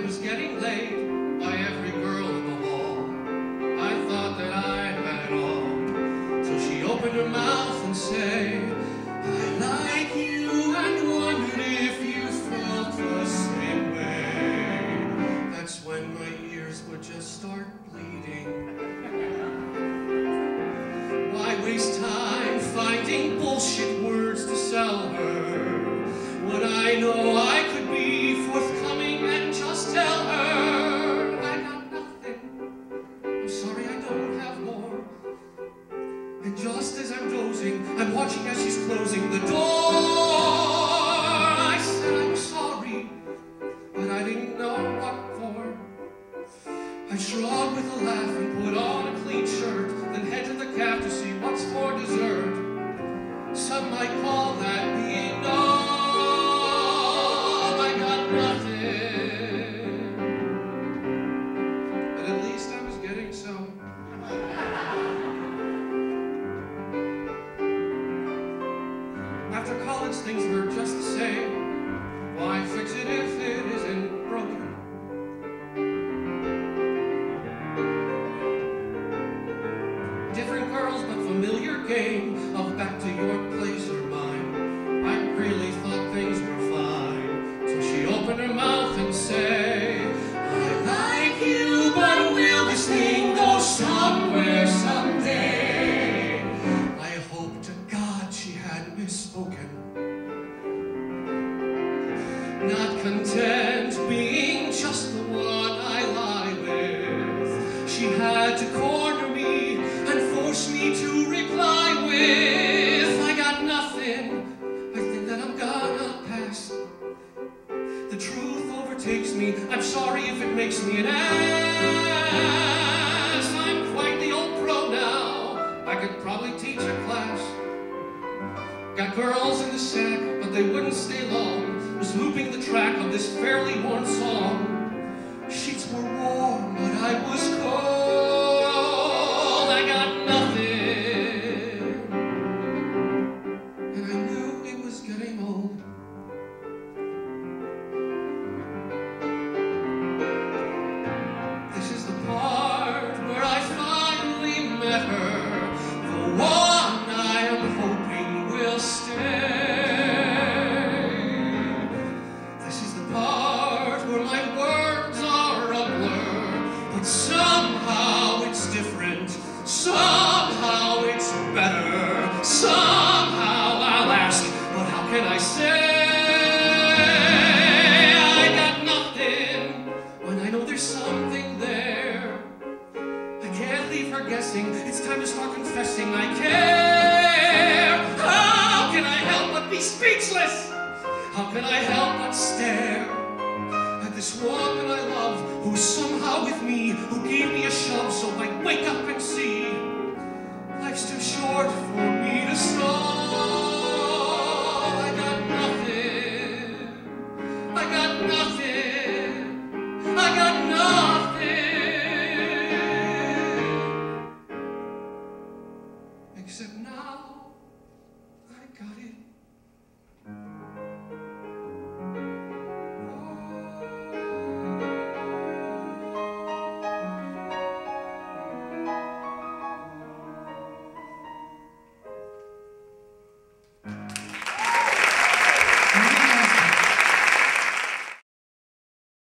it was getting late by every girl in the hall. I thought that I had it all. So she opened her mouth and said, I like you and wondered if you felt the same way. That's when my ears would just start bleeding. Why waste time finding bullshit words to sell her when I know I And just as I'm dozing, I'm watching as she's closing the door. I said I'm sorry, but I didn't know what for. I shrugged with a laugh and put on a clean shirt, then head to the caf to see what's for dessert. Some might call that being numb. I got nothing, but at least I was getting some. College, things were just the same. Why fix it if it isn't broken? Different girls, but familiar game Not content being just the one I lie with, she had to corner me and force me to reply with, I got nothing. I think that I'm gonna pass. The truth overtakes me. I'm sorry if it makes me an ass. I'm quite the old pro now. I could probably teach a class. Got girls in the sack, but they wouldn't stay long. Was looping the track of this fairly worn song. Sheets were warm, but I was her guessing. It's time to start confessing I care. How can I help but be speechless? How can I help but stare at this one